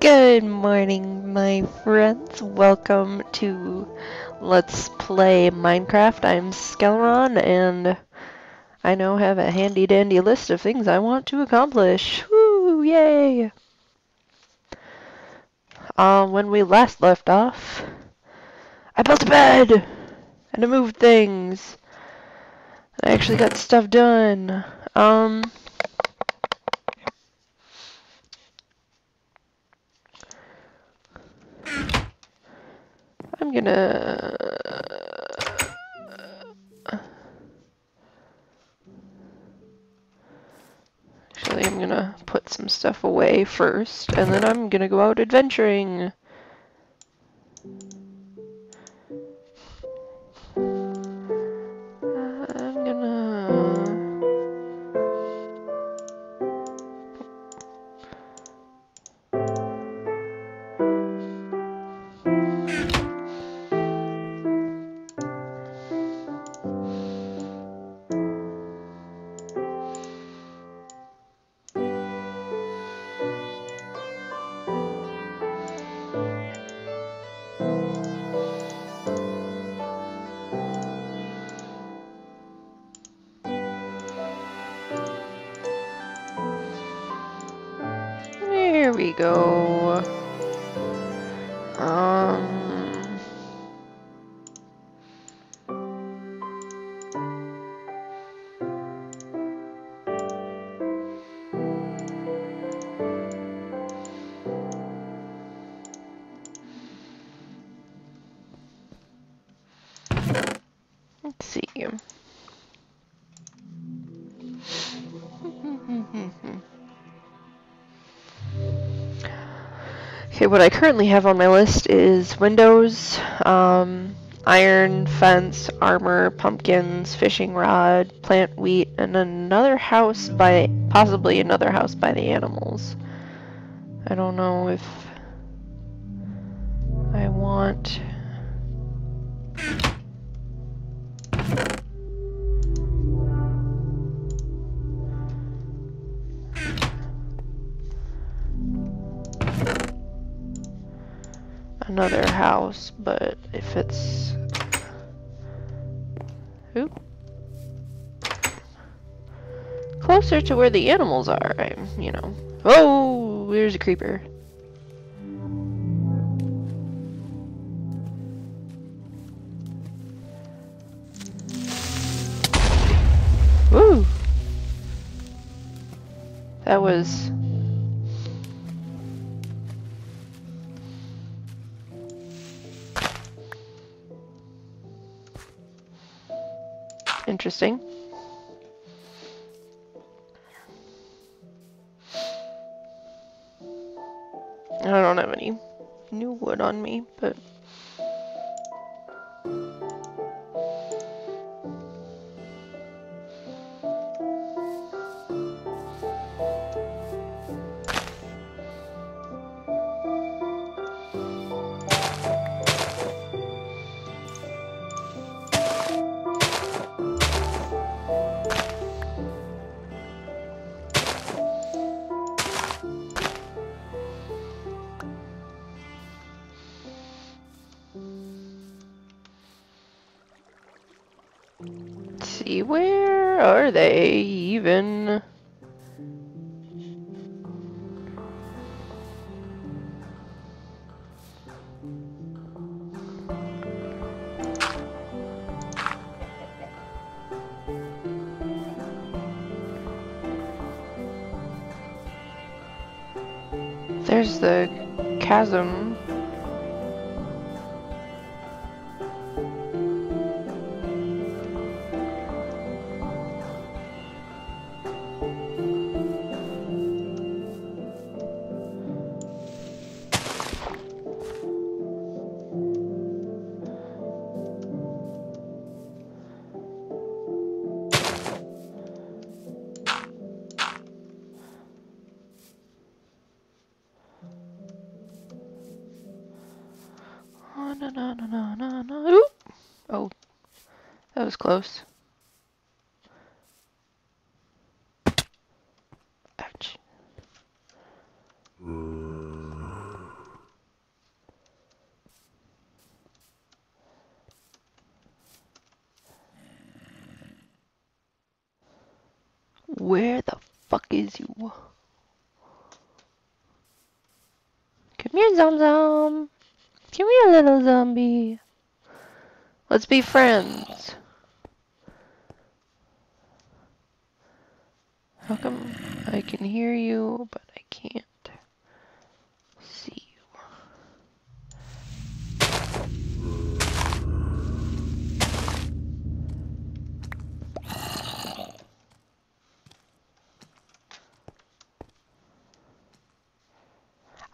Good morning, my friends. Welcome to Let's Play Minecraft. I'm Skeleron, and I now have a handy-dandy list of things I want to accomplish. Woo! Yay! Uh, when we last left off, I built a bed! And I moved things. I actually got stuff done. Um... I'm gonna... Actually, I'm gonna put some stuff away first, and then I'm gonna go out adventuring. Go. Okay, what I currently have on my list is windows, um, iron, fence, armor, pumpkins, fishing rod, plant wheat, and another house by, possibly another house by the animals. I don't know if I want... another house, but if it's... Closer to where the animals are, I'm, you know. Oh, there's a creeper. Woo! That was interesting. I don't have any new wood on me, but... where are they even? There's the chasm. was close. Ouch. Where the fuck is you? Come here, Zom Zom. Come here, little zombie. Let's be friends. How come I can hear you, but I can't see you?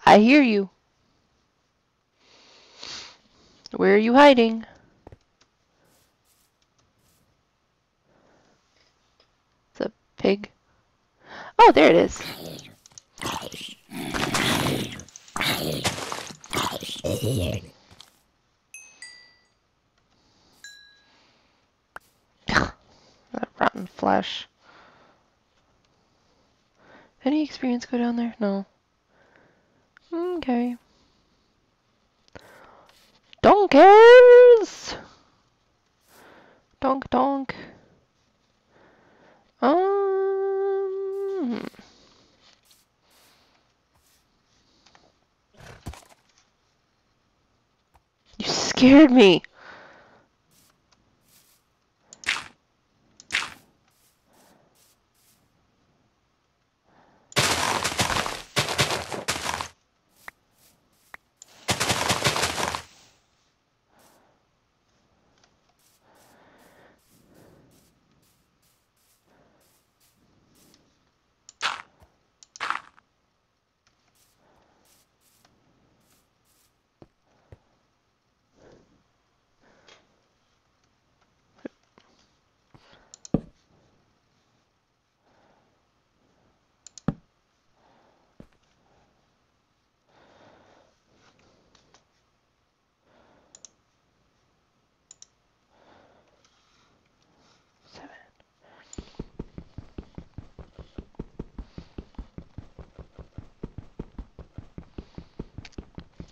I hear you. Where are you hiding? It's a pig. Oh, there it is. that rotten flesh. Any experience go down there? No. Okay. Donkers! Donk donk. Um. You scared me.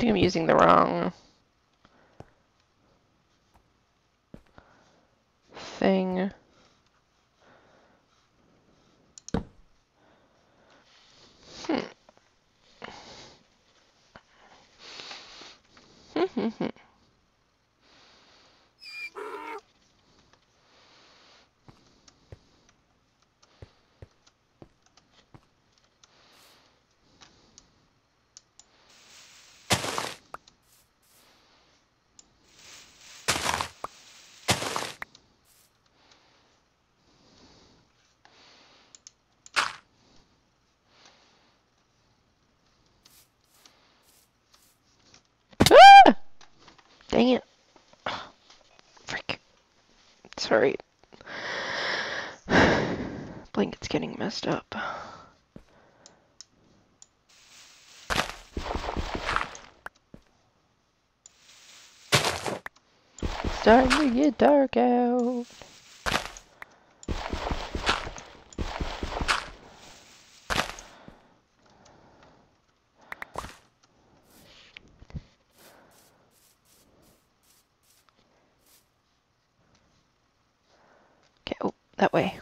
Think I'm using the wrong Sorry. Blanket's getting messed up. Starting to get dark out. Okay, oh, that way.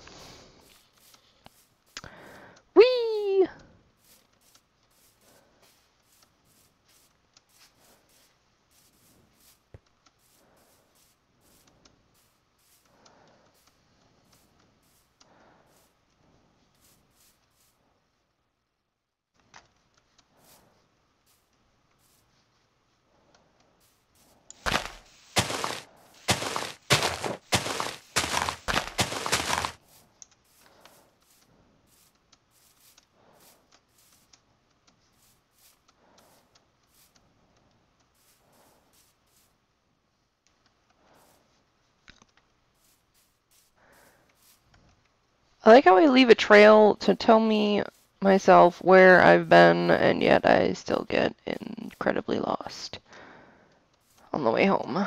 Whee! I like how I leave a trail to tell me myself where I've been, and yet I still get incredibly lost on the way home.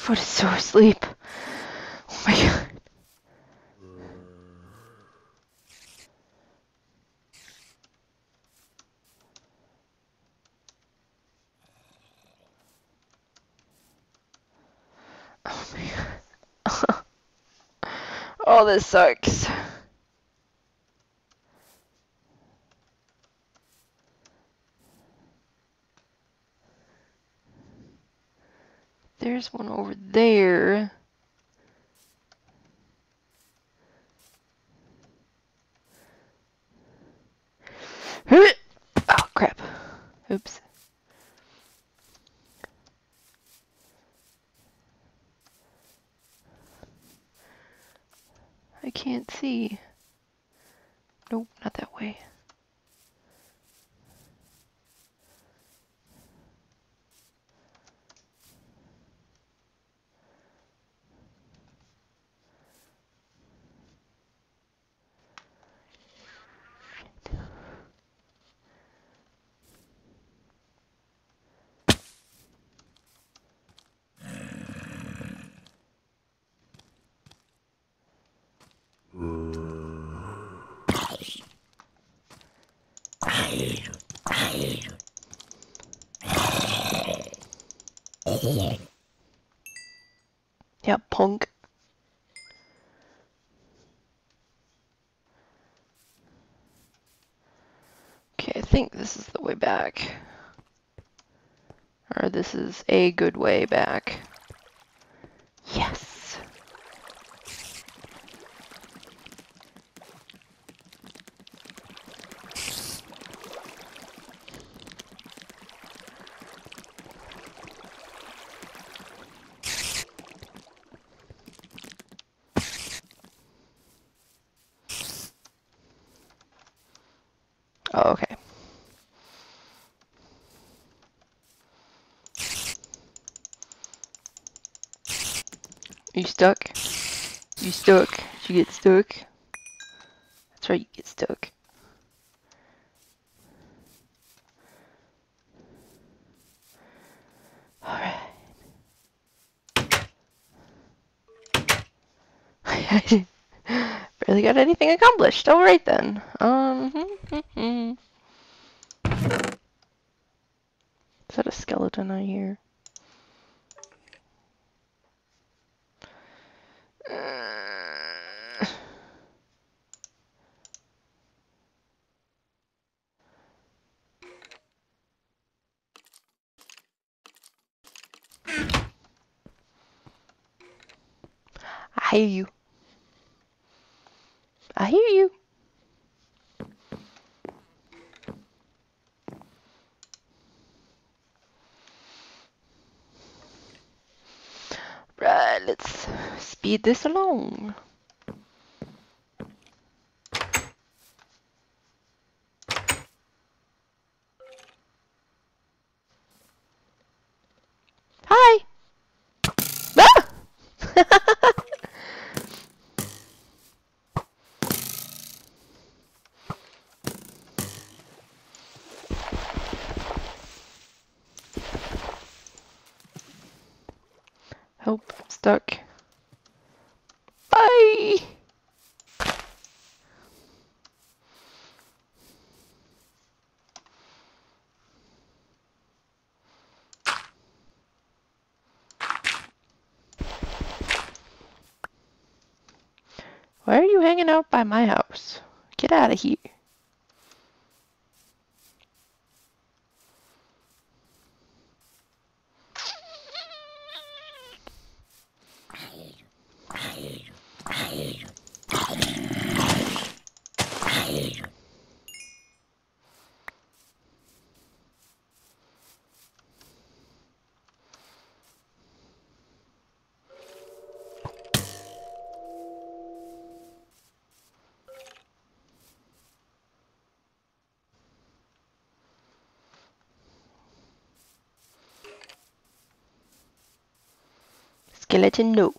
Foot is so asleep. Oh my god. Oh my god. oh, this sucks. There's one over there. Oh, crap. Oops. I can't see. Nope, not that way. Yeah, punk. Okay, I think this is the way back. Or this is a good way back. Yes! Oh, okay. You stuck? You stuck? You get stuck? That's right, you get stuck. Alright. Barely got anything accomplished. Alright then. Um. Is that a skeleton I hear? I hear you. I hear you. Right, let's speed this along. Hi. Ah! Help, I'm stuck. Bye! Why are you hanging out by my house? Get out of here. Skeleton, no.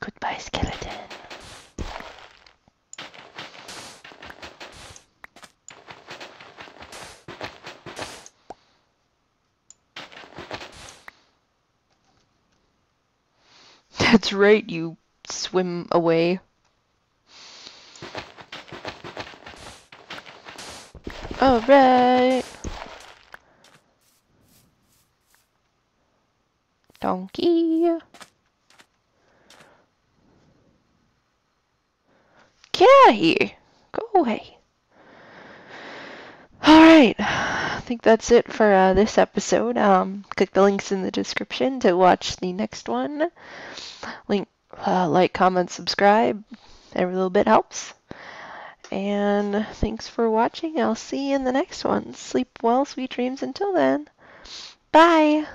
Goodbye, skeleton. That's right, you swim away. Alright. Donkey. Get out of here. Go away. Alright. I think that's it for uh, this episode. Um, click the links in the description to watch the next one. Link, uh, like, comment, subscribe. Every little bit helps. And thanks for watching. I'll see you in the next one. Sleep well, sweet dreams until then. Bye.